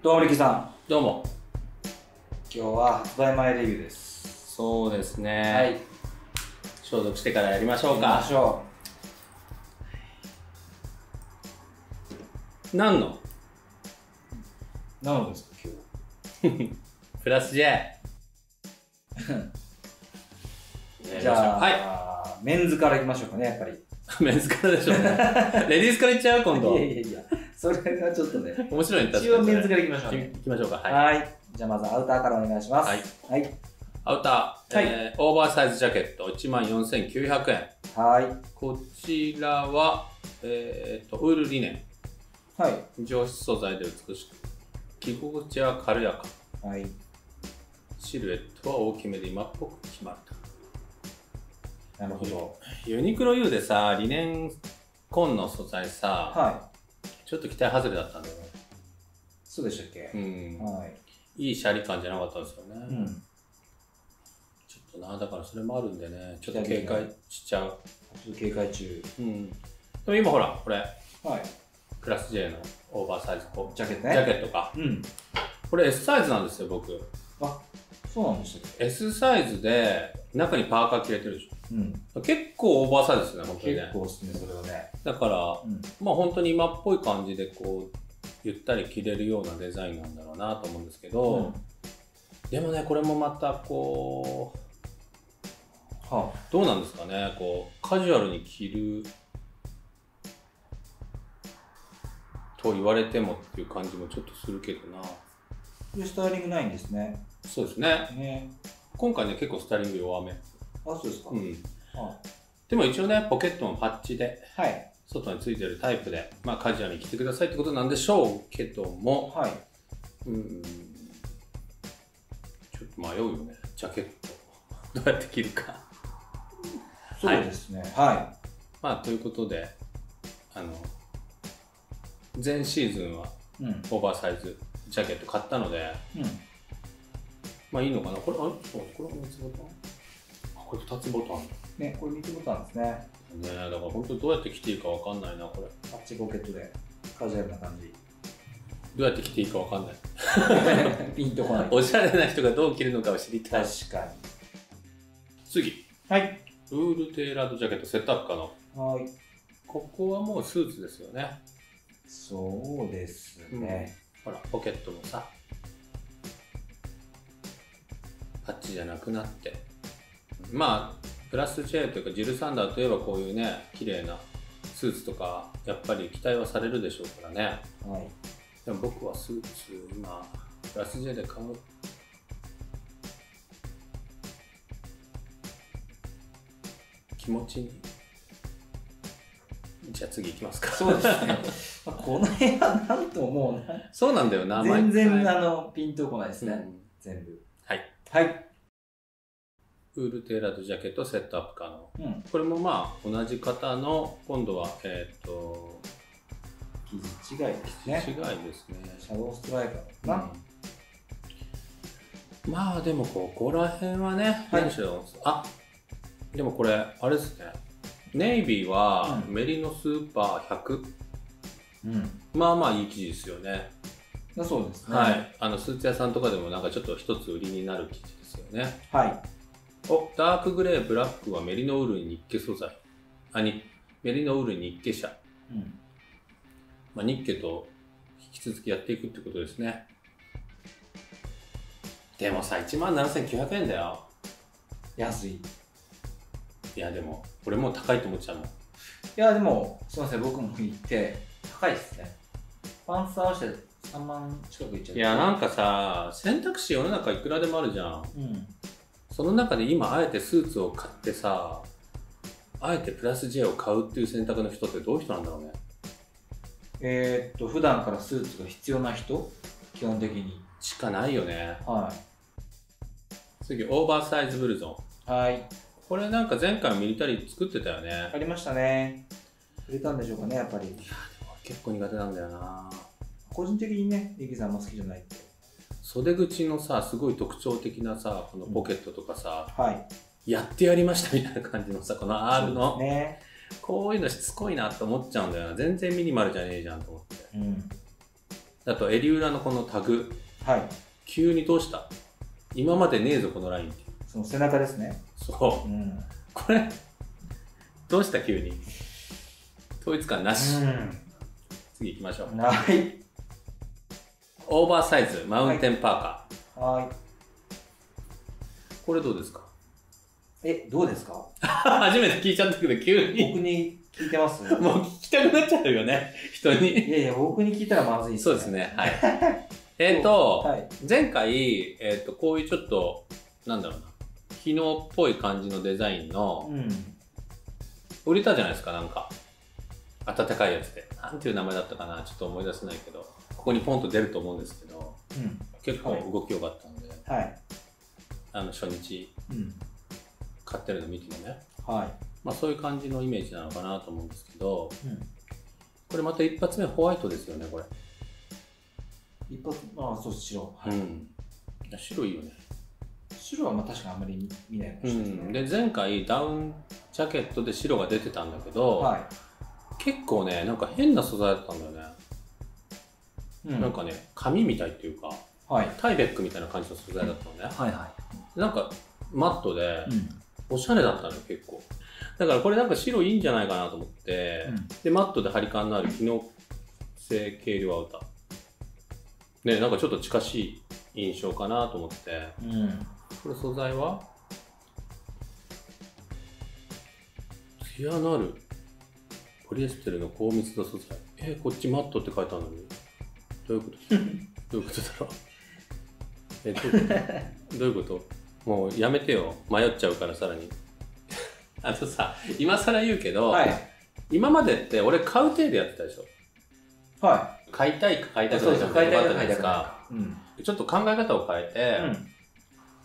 どうも、りきさん。どうも。今日は発売前レビューです。そうですね。はい。行消毒してからやりましょうきまか。しょ何の？う。何のですか、今 プラス J。日。じゃあ、はメンズから行きましょうかね、やっぱり。い。メンズからでしょうね。レディースからいっちゃう今度。いやいやいや、それはちょっとね。面白いね、確一かに。応メンズから行きましょういね。きましょうか。はい。はい。じゃあ、まずアウターからお願いします。はい。はい。アウター、はいえーオーバーサイズジャケット14,900円。はい。こちらは、えー、とウールリネはい。ン。上質素材で美しく、着心地は軽やか。はい。シルエットは大きめで今っぽく決まると。なるほど。ユニクロ U でさ、リネン紺の素材さ、はい。ちょっと期待外れだったんだよね。そうでしたっけ？うん。はい。いいシャリ感じゃなかったんですよね。うん。ちょっとな、だからそれもあるんでね、ちょっと警戒しちゃう。ちょっと警戒中。うん。でも今ほら、これ、はい。クラス J のオーバーサイズこうジャケットジャケね。ットか。うん。これ S サイズなんですよ、僕。あ、そうなんでしたっけ？S サイズで、中にパーカー着れてるでしうん。ょ。結構オーバーサイズですね、本当にね。結構ですね、それはね。だから、うん。まあ本当に今っぽい感じでこう、ゆったり着れるようなデザインなんだろうなと思うんですけど、うんでもね、これもまたこう、はどうなんですかね、こう、カジュアルに着ると言われてもっていう感じもちょっとするけどな。スタイリングないんですね。そうですね。ね。今回ね、結構スタイリング弱め。あ、そうですか。うん。はでも一応ね、ポケットもパッチで、はい。外についてるタイプで、まあカジュアルに着てくださいってことなんでしょうけども、はい。うん、ちょっと迷うよね、ジャケット。どうやって着るか。そうですね。はまあ、ということで、あの、前シーズンは。オーバーサイズジャケット買ったので、うん。まあいいのかな。これ、あれ？これは3つボタン？あ、これ2つボタンね、これ見てボタンですね。だね。だから本当どうやって着ていいかわかんないな、これ。パッチポケットで。カジュアルな感じ。どうやって着ていいかわかんない。ピンとこない。おしゃれな人がどう着るのかを知りたい。確か次、に。はい。ウールテーラードジャケットセットアップ可能。はい。ここはもうスーツですよね。そうですね。ほら、ポケットもさ、パッチじゃなくなって。まあ、プラス J というかジルサンダーといえばこういうね、綺麗なスーツとか、やっぱり期待はされるでしょうからね。はい。でも僕はスーツ、今、プラス J で買う。気持ちに。じゃあ次行きますか。そうですね。まあこの辺はなんともうな、そうなんだよな、全然あの、ピンとこないですね。うん全部。はい。はい。ウールテーラードジャケットセットアップ可能。うん。これもまあ同じ型の今度はえっ、と生地違いです違いね。ですね。シャドウストライカーかな。うんまあでもここら辺はね、はい何しろあでもこれあれですね。ネイビーはうんメリノスーパー100、うん。まあまあいい生地ですよね。だそうですね。はい。あのスーツ屋さんとかでもなんかちょっと一つ売りになる生地ですよね。はい。おダークグレー、ブラックはメリノウールにニッケ素材。あ、にメリノウールにニッケ社。うん。まあ、ニッケと引き続きやっていくってことですね。でもさ、17,900円だよ。安い。いいや、でも、俺もう高いと思っちゃうもん。や、でも、すみません、僕も行って、高いですね。パンツ合わせて3万近くいっちゃう。いや、なんかさ、選択肢世の中いくらでもあるじゃん。うん。その中で今、あえてスーツを買ってさ、あえてプラス J を買うっていう選択の人ってどういう人なんだろうね？えーっと、普段からスーツが必要な人？基本的に。しかないよね。は次、オーバーサイズブルゾン。い。はい。これなんか前回ミリタリー作ってたよね。ありましたね。売れたんでしょうかね、やっぱり。結構苦手なんだよな個人的にね、リキさんあんま好きじゃないって。袖口のさ、すごい特徴的なさ、このポケットとかさ、はい。やってやりましたみたいな感じのさ、この R の、ね。こういうのしつこいなって思っちゃうんだよな。全然ミニマルじゃねえじゃんと思って。うん。あと襟裏のこのタグはい。急にどうした？今までねえぞこのラインってその背中ですね。そううん。これどうした急に？統一感なし、次行きましょううん。はい。オーバーサイズマウンテンパーカはい。ー、これどうですか？え、どうですか？初めて聞いちゃったけど急に。僕に聞いてます？もう聞きたくなっちゃうよね人に。いやいや、僕に聞いたらまずいそうです。ねはい。えっと、はい。前回、えっとこういうちょっとなんだろうな機能っぽい感じのデザインのうん。売れたじゃないですかなんか。温かいやつで。なんていう名前だったかなちょっと思い出せないけどここにポンと出ると思うんですけどうん。結構動き良かったので、はい。あの初日うん。買ってるの見てもね、はい。まあ、そういう感じのイメージなのかなと思うんですけどうん。これまた一発目ホワイトですよねこれ、一発、ああ、そう、白。はい。うん白いよね、白はまあ確かにあんまり見見ないかもうしれないん、ですね。で前回ダウンジャケットで白が出てたんだけど、は結構ねなんか変な素材だったんだよね、い。うなん、かね紙みたいっていうかはい。タイベックみたいな感じの素材だったのねはいはなんかマットでい。うん。おしゃれだったのよ結構だからこれなんか白いいんじゃないかなと思って、でマットで張り感のある機能性軽量アウターねなんかちょっと近しい印象かなと思ってうん。うん。これ素材はツヤのあるポリエステルの高密度素材えこっちマットって書いてあるのにどういうこと？どういうことだろう？えどういうこと？どういうこと？もうやめてよ迷っちゃうからさらに あとさ今更言うけど、はい。今までって俺買う程度やってたでしょ？は買いたいか買いい。たくないか買いたいか分かったじゃないかか。うん。ちょっと考え方を変えて、うん。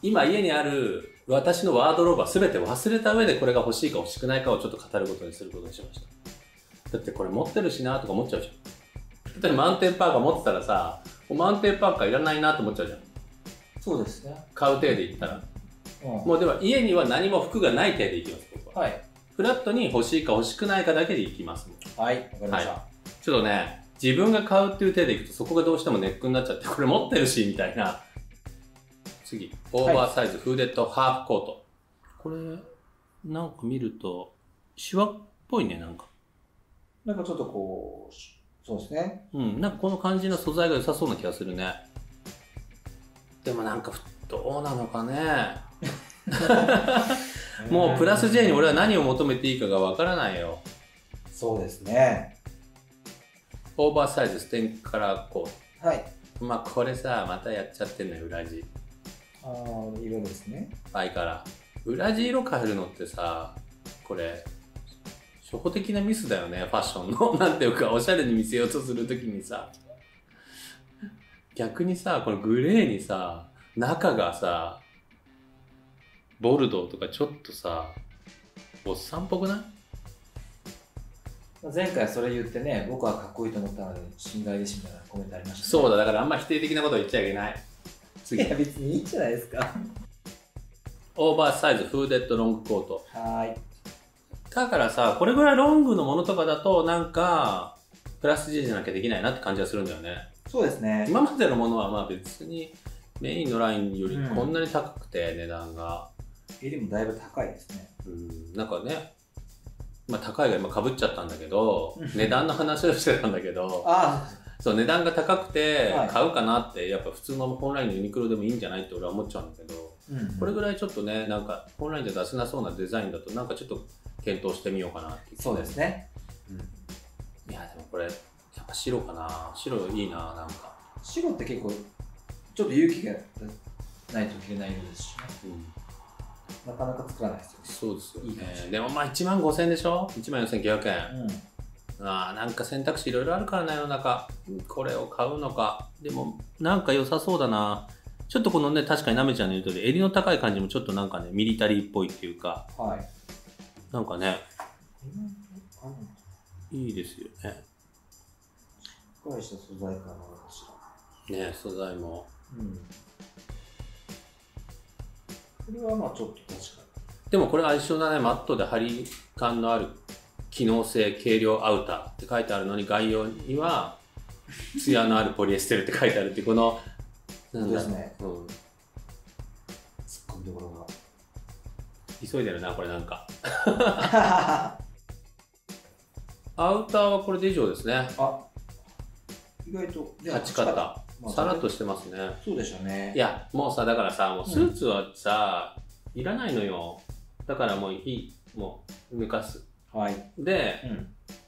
今家にある私のワードローブは全て忘れた上でこれが欲しいか欲しくないかをちょっと語ることにすることにしましただってこれ持ってるしなとか思っちゃうじゃん例えばマウンテンパーカー持ってたらさマウンテンパーカーいらないなと思っちゃうじゃんそうですね。買う程で言ったらうん。もうでは家には何も服がない程でいきます僕ははい。フラットに欲しいか欲しくないかだけでいきますはい。わかりました。ちょっとね自分が買うっていう程でいくとそこがどうしてもネックになっちゃってこれ持ってるしみたいな次オーバーサイズ、フーデッドハーフコートこれなんか見るとシワっぽいねなんかなんかちょっとこう、そうですね。うんなんかこの感じの素材が良さそうな気がするねでもなんかどうなのかね もうプラス J に俺は何を求めていいかがわからないよそうですね。オーバーサイズステンカラーコーはい。トまあこれさまたやっちゃってんのよ裏地ああ、色ですね。倍から裏地色変えるのってさこれ初歩的なミスだよねファッションの なんていうかおしゃれに見せようとするときにさ逆にさこのグレーにさ中がさボルドーとかちょっとさおっさんっぽくない？前回それ言ってね、僕はかっこいいと思ったので、信頼ですみたいなコメントありました、ね。そうだだからあんま否定的なこと言っちゃいけないい次や、別にいいんじゃないですか。オーバーサイズフーデッドロングコートはーい。だからさこれぐらいロングのものとかだとなんかプラス G じゃなきゃできないなって感じがするんだよね。そうですね。今までのものはまあ別にメインのラインよりうん。こんなに高くて値段が、襟もだいぶ高いですね。うん、なんかね、まあ、高いが今かぶっちゃったんだけどうん。値段の話をしてたんだけどあそう値段が高くてはい。買うかなってやっぱ普通の本ラインのユニクロでもいいんじゃないって俺は思っちゃうんだけどあ、うん、これぐらいちょっとねなんか本ラインじゃ出せなそうなデザインだとなんかちょっと検討してみようかなっていう。そうですね。いやでもこれやっぱ白かな。白いいななんか、白って結構、ちょっと勇気がないと着れない色ですしね。うん、なかなか作らないですよね。そうですよね。いい感じ。でもまあ1万5000円でしょ？1万4900円。うん。あーなんか選択肢いろいろあるからな世の中。これを買うのか。でもなんか良さそうだな。ちょっとこのね確かになめちゃんの言う通り襟の高い感じもちょっとなんかねミリタリーっぽいっていうか。はい。なんかねいいですよね。しっかりした素材感なのか。しら。ね素材も。うん。これはまあちょっと確かでもこれ相性だね。マットで張り感のある機能性軽量アウターって書いてあるのに概要には艶のあるポリエステルって書いてあるっていうこのなんだそうですね。うん、突っ込みどころ急いでるなこれなんか。が アウターはこれで以上ですね。あ意外と。勝ち方まあさらっとしてますね。そうでしょうね。いやもうさだからさもうスーツはさ、いらないのよ。だからもういいもう抜かす。はい。で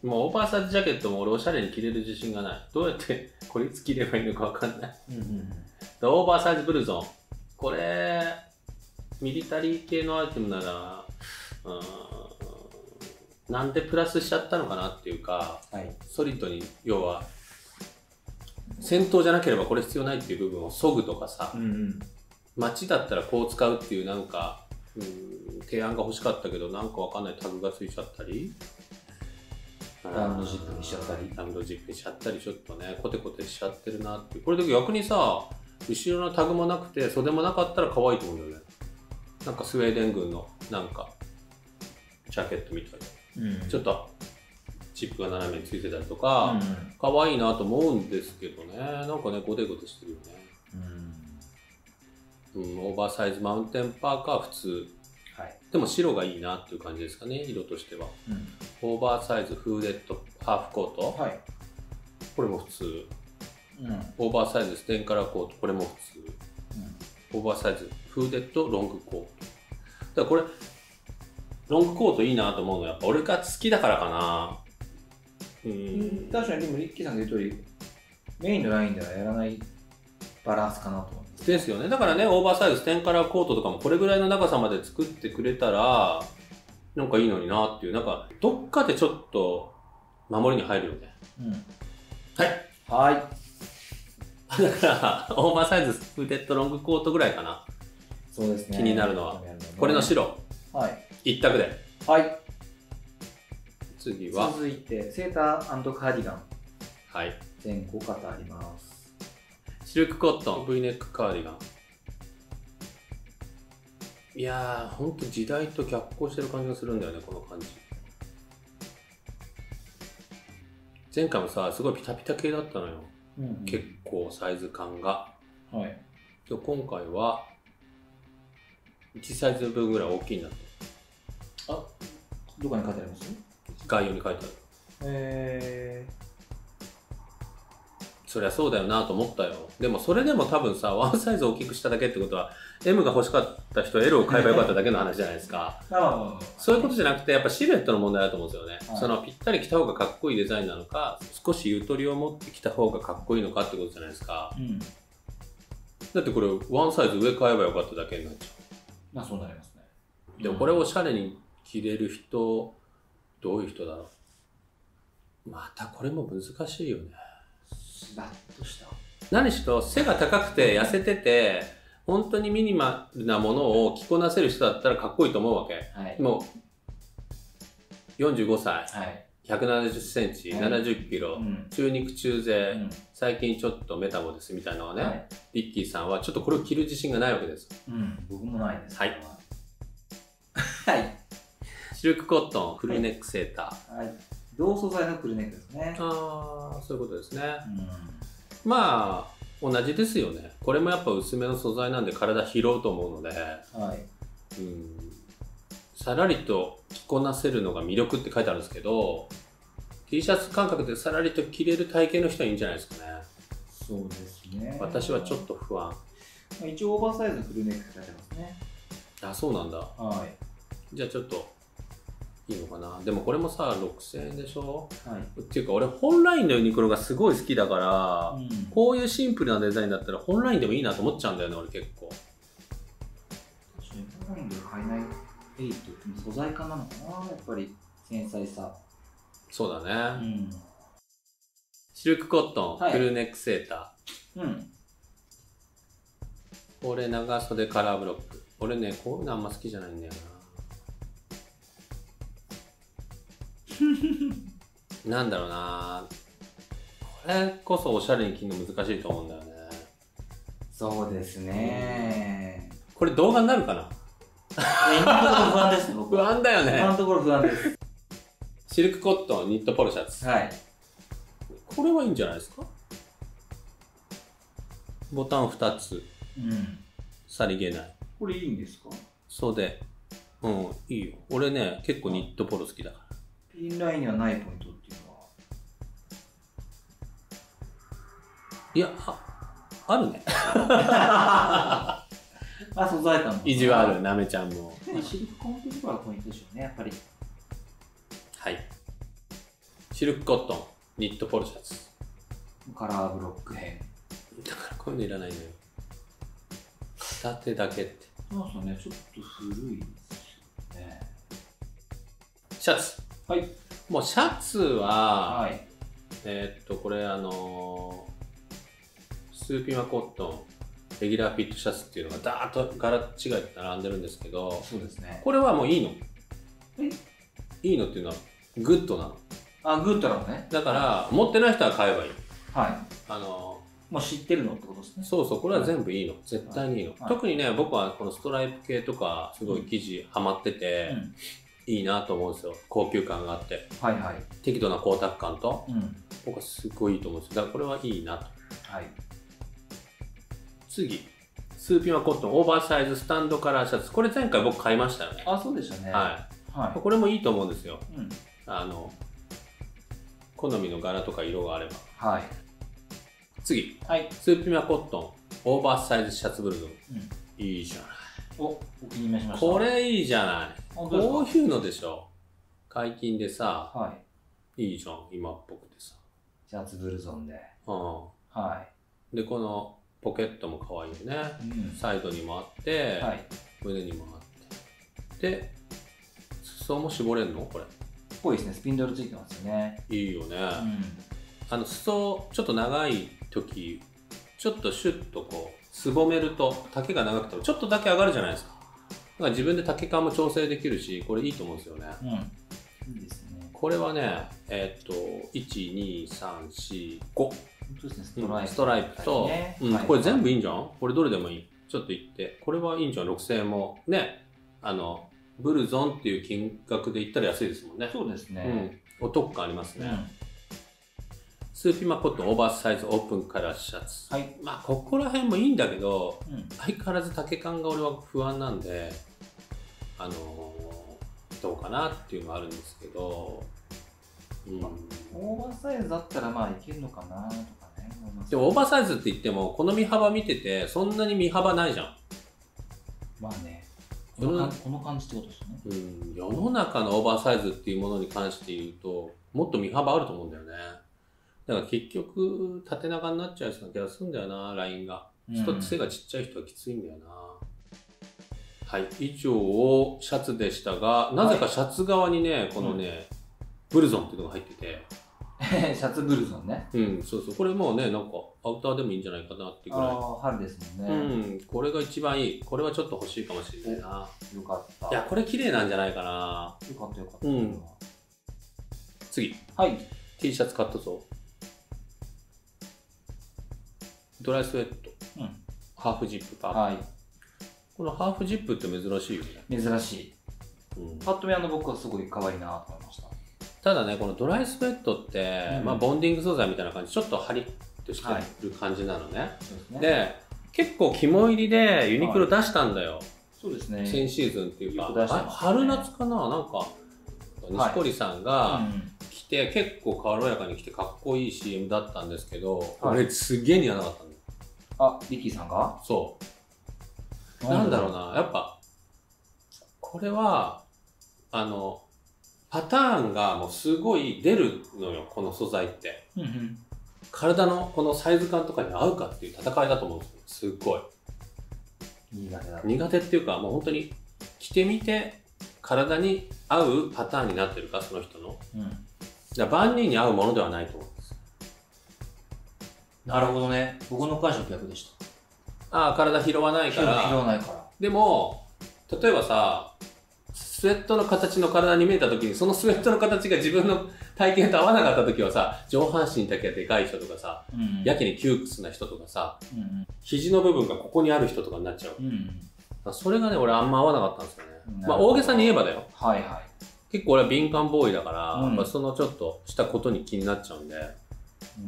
うん。もうオーバーサイズジャケットも俺おしゃれに着れる自信がない。どうやってこれいつ着ればいいのかわかんない。うんうん。でオーバーサイズブルゾン。これミリタリー系のアイテムならうーんなんでプラスしちゃったのかなっていうかはい。ソリッドに要は戦闘じゃなければこれ必要ないっていう部分を削ぐとかさうんうん。街だったらこう使うっていうなんかうん提案が欲しかったけどなんかわかんないタグがついちゃったりラウンドジップにしちゃったり。ラウンドジップにしちゃったりちょっとねコテコテしちゃってるなってこれで逆にさ後ろのタグもなくて袖もなかったら可愛いと思うんだよねなんかスウェーデン軍のなんかジャケットみたいな。うん。ちょっとチップが斜めについてたりとか、うん。可愛いなと思うんですけどね。なんかねゴテゴテしてるよね。うん。うん、オーバーサイズマウンテンパーカーは普通。はい。でも白がいいなっていう感じですかね色としては。うん。オーバーサイズフーデッドハーフコート。はい。これも普通。うん。うんオーバーサイズステンカラーコート。これも普通。オーバーサイズフーデッドロングコート。だからこれロングコートいいなと思うのはやっぱ俺が好きだからかな。うん。確かにでもリッキーさんが言う通りメインのラインではやらないバランスかなと思いますですよね。だからねオーバーサイズステンカラーコートとかもこれぐらいの長さまで作ってくれたらなんかいいのになっていう。なんかどっかでちょっと守りに入るよね。うん。はい。はい。だからオーバーサイズフーデッドロングコートぐらいかなそうですね。気になるのは。気になるこれの白。はい。一択で。はい。次は。続いてセーターカーディガン。はい。全5型あります。シルクコットン。V ネックカーディガン。いやーほんと時代と逆行してる感じがするんだよねこの感じ。前回もさすごいピタピタ系だったのよ、うん。結構サイズ感が。はい。で今回は1サイズ分ぐらい大きいなと。あどこに書いてあります？概要に書いてある。えそりゃそうだよなと思ったよ。でもそれでも多分さワンサイズ大きくしただけってことは M が欲しかった人は L を買えばよかっただけの話じゃないですか。そういうことじゃなくてやっぱシルエットの問題だと思うんですよね、はい。そのぴったり着た方がかっこいいデザインなのか少しゆとりを持って着た方がかっこいいのかってことじゃないですか。うん。だってこれワンサイズ上買えばよかっただけになっちゃまあそうなりますね。うでもこれをおしゃれに着れる人どういう人だろう。またこれも難しいよね。スラッとした。何しろ背が高くて痩せてて本当にミニマルなものを着こなせる人だったらかっこいいと思うわけ。はい。もう45歳。はい170センチ、はい。70キロ、うん。中肉中背、うん。最近ちょっとメタボですみたいなのはね、はい。リッキーさんはちょっとこれを着る自信がないわけです。うん。僕もないですはい。は。い。シルクコットンフルネックセーター、はい。同素材のクルネックですね。ああそういうことですね。うん。まあ同じですよね。これもやっぱ薄めの素材なんで体拾うと思うので。はい。うんさらりと着こなせるのが魅力って書いてあるんですけど T シャツ感覚でさらりと着れる体型の人はいいんじゃないですかね。そうですね。私はちょっと不安。まあ一応オーバーサイズのクルネックって書いてますね。あそうなんだ。はい。じゃあちょっといいのかな。でもこれもさ6000円でしょ？はい。っていうか俺本ラインのユニクロがすごい好きだから、うん。こういうシンプルなデザインだったら本ラインでもいいなと思っちゃうんだよね俺結構。確かにオンラインで買えないエイトっても素材化な。のかなやっぱり繊細さ。そうだね、ん。シルクコットン、はい。クルーネックセータうん。ーこれ長袖カラーブロック。俺ねこういうのあんま好きじゃないんだよな。なんだろうな。これこそおしゃれに着るの難しいと思うんだよね。そうですね。これ動画になるかな今のところ不安ですね僕不は安だよね。今のところ不安です。シルクコットンニットポロシャツ。はい。これはいいんじゃないですか？ボタン2つ。うん。さりげない。これいいんですか？袖。うんいいよ。俺ね結構ニットポロ好きだから。ピンラインにはないポイントっていうのは？いやああるね あ、素材感も。意地悪なめちゃんもシリコンっていうところがポイントでしょうね、やっぱり。はいシルクコットンニットポロシャツカラーブロック編。だからこういうのいらないのよ片手だけってそうそうね、ちょっと古いですよね。シャツはい。もうシャツは、はい。えーっとこれあのースーピマコットンレギュラーフィットシャツっていうのがダーッと柄違いで並んでるんですけどそうですね。これはもういいの？え？いいのっていうのはグッドな？のあ、グッドなのね。だから持ってない人は買えばいいはあのい。もう知ってるのってことですね。そうそうこれは全部いいの絶対にいいの、はい特にね僕はこのストライプ系とかすごい生地ハマってて、うん。いいなと思うんですよ高級感があってはいはい。適度な光沢感とうん。僕はすごいいいと思うんですよだからこれはいいなとはい。次スーピマコットンオーバーサイズスタンドカラーシャツこれ前回僕買いましたよねあ、そうでしたね。はいはこれもいいと思うんですよい。うん。あの好みの柄とか色があればはい。次はい。スーピマコットンオーバーサイズシャツブルゾンうん。いいじゃないお、お気に召しました。これいいじゃないこういうのでしょ解禁でさはい。いいじゃん今っぽくてさシャツブルゾンで。うはんでこのポケットも可愛いよねい。うん。サイドにもあって、はい。胸にもあってで裾も絞れるの？これぽいですね。スピンドルついてますよね。いいよね、うん。あの裾ちょっと長い時ちょっとシュッとこうすぼめると丈が長くてもちょっとだけ上がるじゃないですかだから自分で丈感も調整できるしこれいいと思うんですよねうん。いいですね。これはねえーっと12345本当ですね。ストライプ。ストライプと、うこれ全部いいんじゃん？これどれでもいいちょっと言ってこれはいいんじゃん？6000円もねあのブルゾンっていう金額で言ったら安いですもんねそうですね。うん、お得感ありますね、うん。スーピマコットンオーバーサイズオープンカラーシャツはい。まあここら辺もいいんだけどうん。相変わらず丈感が俺は不安なんであのーどうかなっていうのはあるんですけど、うん、オーバーサイズだったらまあいけるのかなとかね。でもオーバーサイズって言ってもこの身幅見ててそんなに身幅ないじゃんまあね。この感この感じってことですよね。うん、世の中のオーバーサイズっていうものに関して言うともっと身幅あると思うんだよねだから結局縦長になっちゃうような気がするんだよなラインがうん一つ背がちっちゃい人はきついんだよな、はい以上をシャツでしたがなぜかシャツ側にねこのね、ブルゾンっていうのが入ってて シャツブルゾンね。うんそうそうこれもうねなんかアウターでもいいんじゃないかなっていうぐらいああ、春ですもんね。うんこれが一番いいこれはちょっと欲しいかもしれないなよかった。いやこれ綺麗なんじゃないかなよかったよかった。うん次はい。T シャツカットソードライスウェットうん。ハーフジップパーカ、はい。このハーフジップって珍しいよね、珍しい。うんパッと見あの僕はすごい可愛いなと思いました。ただねこのドライスウェットって、うんまあ、ボンディング素材みたいな感じちょっとハリッとしてる感じなのね、そうですね。で結構肝入りでユニクロ出したんだよ、そうですね。先シーズンっていうか、ね春夏かな？なんか西堀さんがうん着て、結構軽やかに着てかっこいい CM だったんですけど、はい。俺すげえ似合わなかったんだよ。あ、リッキーさんが？そう。なんだろうな、やっぱ、これは、あの、パターンがもうすごい出るのよ、この素材って。うんうん。体のこのサイズ感とかに合うかっていう戦いだと思うんですよ。すっごい。苦手だ。苦手っていうか、もう本当に着てみて、体に合うパターンになってるか、その人の。うん。だから万人に合うものではないと思うんです。なるほどね。僕の解釈逆でした。ああ、体拾わないか拾ら。わないから。でも、例えばさ、スウェットの形の体に見えた時に、そのスウェットの形が自分の体型と合わなかった時はさ、上半身だけがでかい人とかさ、うんやけに窮屈な人とかさ、うんうん。肘の部分がここにある人とかになっちゃう。うんそれがね、俺あんま合わなかったんですよね。うんまあ大げさに言えばだよ。はいはい。結構俺は敏感ボーイだから、うんまあそのちょっとしたことに気になっちゃうんで、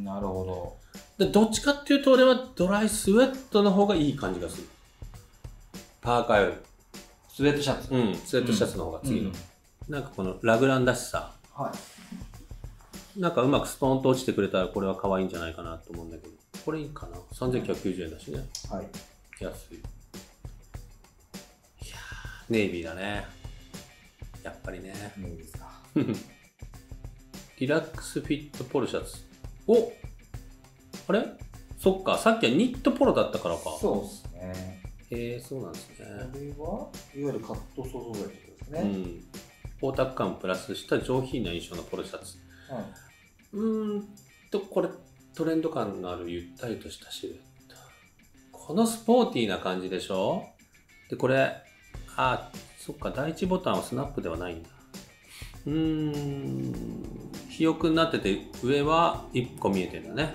なるほでどっちかっていうと俺はドライスウェットの方がいい感じがするパーカーよりど。スウェットシャツ。うん。スウェットシャツの方が次の、うん。なんかこのラグランだしさ。はい。なんかうまくストーンと落ちてくれたらこれは可愛いんじゃないかなと思うんだけど。これいいかな？3990円だしね。はい。安い。いやーネイビーだね。やっぱりね。いいですか。リラックスフィットポロシャツ。おあれ？そっか。さっきはニットポロだったからか。そうですね。へえそうなんですねこれはいわゆるカットソー素材ですね。うん光沢感をプラスした上品な印象のポロシャツはうーんとこれトレンド感のあるゆったりとしたシルエットこのスポーティーな感じでしょ？でこれあそっか第一ボタンはスナップではないんだうーん肥沃になってて上は1個見えてんだね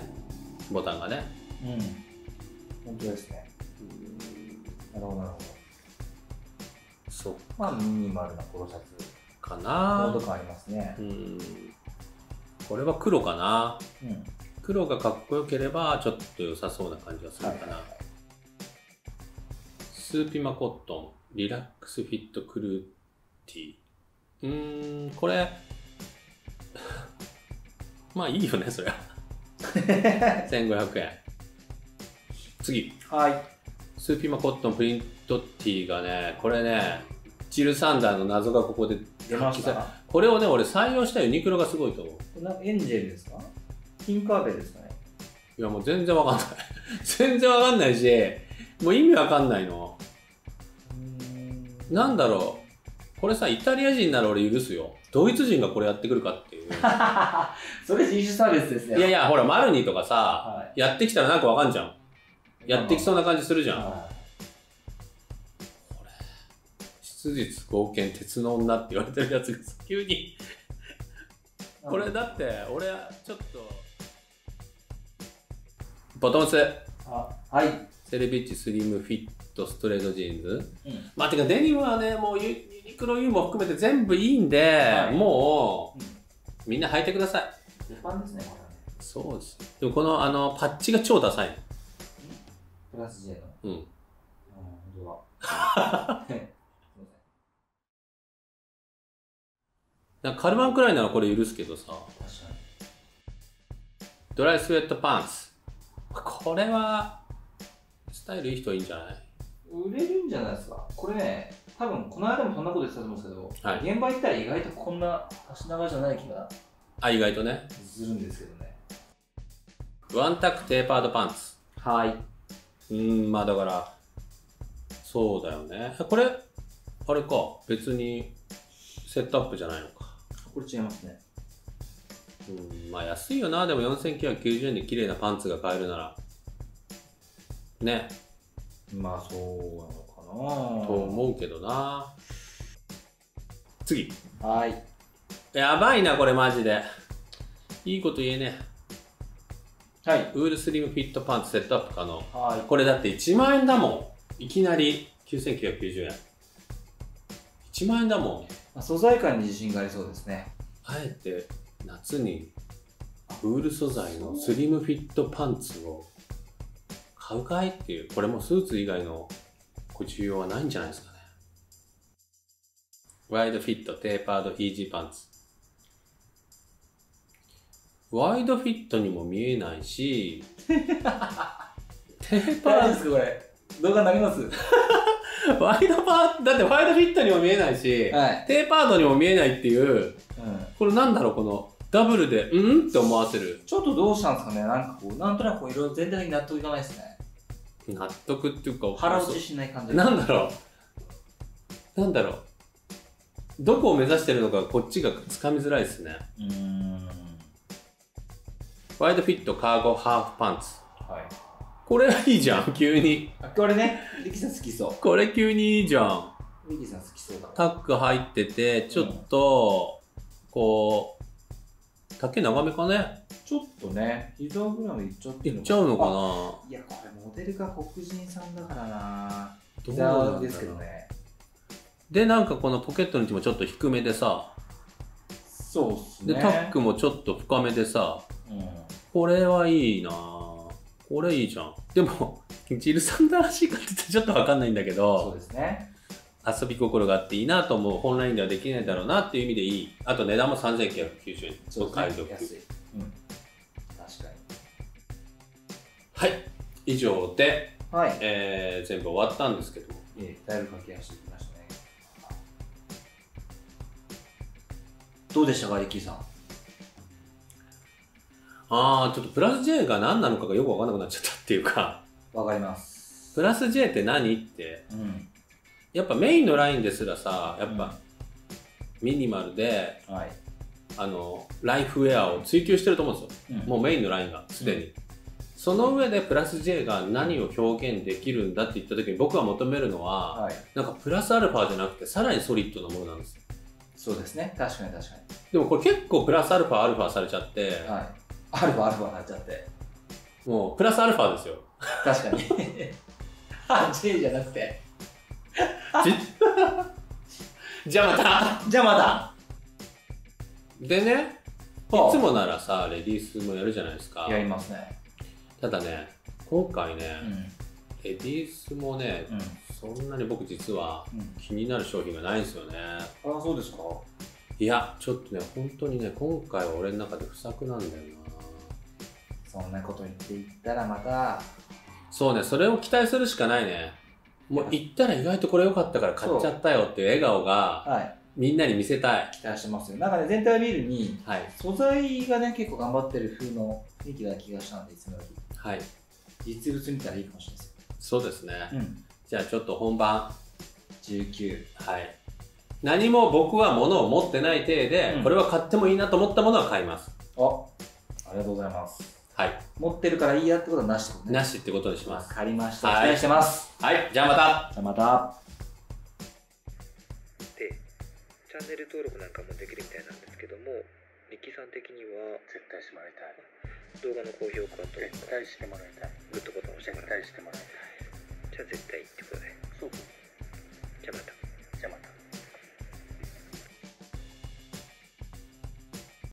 ボタンがねい。うん。本当ですね。なるほど、なるほど。そっまあ、ミニマルなポロシャツ。かな。ド感ありますね。う。ん。これは黒かな。うん。黒がかっこよければちょっと良さそうな感じがするかな、スーピマコットンリラックスフィットクルーティー。うーんこれ。まあいいよねそりゃ。1500円。次。はい。スーピマコットンプリントティーがねこれねジル・サンダーの謎がここで出ました。これをね俺採用したユニクロがすごいと思う。なエンジェルですか？キンカーベルですかね？いやもう全然わかんない。全然わかんないしもう意味わかんないの。なんだろう。これさイタリア人なら俺許すよ。ドイツ人がこれやってくるかっていう。それ人種差別ですね。いやいやほらマルニとかさはやってきたらなんかわかんじゃん。い。やってきそうな感じするじゃん。は質実剛健鉄の女って言われてるやつが急に。いこれだって俺ちょっと。ボトムス。あ、はい。セレビッチスリムフィットストレートジーンズ。うん。まあてかデニムはねもうユユニクロ U も含めて全部いいんで、はい。もうん。うみんな履いてください。鉄板ですね、これ。そうです。でもこのあのパッチが超ダサいプラス J の。うんうん、本当だ。なんかカルバンくらいならこれ許すけどさ。ドライスウェットパンツこれはスタイルいい人いいんじゃない？売れるんじゃないですか。これね、多分この間もそんなこと言ってたと思うんですけど、はい現場行ったら意外とこんな足長じゃない気があ意外とねするんですけどね。ワンタックテーパードパンツはい。うーんまあだからそうだよね。これあれか別にセットアップじゃないのか。これ違いますね。うんまあ安いよな。でも4990円で綺麗なパンツが買えるなら。ね。まあそうなのかな。と思うけどな。次。はい。やばいなこれマジで。いいこと言えねはい。ウールスリムフィットパンツセットアップ可能はい。これだって1万円だもんいきなり9990円1万円だもんまあ素材感に自信がありそうですね。あえて夏にウール素材のスリムフィットパンツを買うかいっていうこれもスーツ以外のご需要はないんじゃないですかねワイドフィットテーパードイージーパンツワイドフィットにも見えないし テーパーですかこれ。動画投げます ワイドパーだってワイドフィットにも見えないし、はい。テーパードにも見えないっていううん。これなんだろうこのダブルでうん？って思わせるちょっとどうしたんですかね？なんかこう、なんとなくこう色々全体的に納得いかないですね。納得っていうか腹落ちしない感じ。なんだろうなんだろうどこを目指してるのかこっちがつかみづらいですねうーん。ワイドフィットカーゴハーフパンツ。はい。これいいじゃん急に。あ、これね、リキさん好きそこれ急にいいじゃん。う。リキさん好きそうだタック入っててちょっと、こう丈長めかね？ちょっとね、膝ぐらいまでいっちゃってるいっちゃうのかな？ないや、これモデルが黒人さんだからな。膝ですけどね。でなんかこのポケットの位置もちょっと低めでさ。そうっすね。でタックもちょっと深めでさ。うん。これはいいなこれいいじゃん。でも、ジルサンダーらしいかって言ってちょっとわかんないんだけそうど、ですね。遊び心があっていいなと思う。本来ではできないだろうなっていう意味でいい。あと値段も3990円。そう買い得。ですね。安い。うん。確かはい。以上で、に。はい。えー全部終わったんですけども。えーだいぶ駆け足してきましたね。どうでしたか、リッキーさん？あー、ちょっとプラス J が何なのかがよくわかんなくなっちゃったっていうか、わかります。プラス J って何？って、うん。やっぱメインのラインですらさ、やっぱミニマルで、はい。あの、ライフウェアを追求してると思うんですよ。うんもうメインのラインがすでに。その上でプラス J が何を表現できるんだって言った時に僕が求めるのは、はい。なんかプラスアルファじゃなくてさらにソリッドなものなんですよ。そうですね。確かに確かでもこれ結構プラスアルファアルファされちゃって、に。はい。アルファアルファになっちゃって。もうプラスアルファですよ。確かに。あ、J じゃなくて。じゃあまたじゃあまでね、いた。つもならさ、レディースもやるじゃないですか。やりますね。ただね、今回ね、うん。レディースもね、うん。そんなに僕実はうん。気になる商品がないんですよね。あ、そうですかいや、ちょっとね、本当にね、今回は俺の中で不作なんだよな。そんなこと言っていったらまた、そうね、それを期待するしかないね。もう行ったら意外とこれ良かったから買っちゃったよっていう笑顔がはい。みんなに見せたい。期待してますよ。なんかね、全体を見るに、はい。素材がね、結構頑張ってる風の雰囲気な気がしたんで、いつもより。はい。実物見たらいいかもしれないですよ。そうですね。うん。じゃあちょっと本番。19。はい。何も僕は物を持ってない体で、うんこれは買ってもいいなと思ったものは買います。あ、ありがとうございます。はい。持ってるからいいやってことはなしってことね。なしってことにしわます。かりました。はい期待してます。はい。じゃあまた。じゃあまた。でチャンネル登録なんかもできるみたいなんですけどもリキさん的には絶対してもらいたい動画の高評価と絶対してもらいたいグッドボタンを押してもらう絶対してもらいたいじゃあ絶対ってことで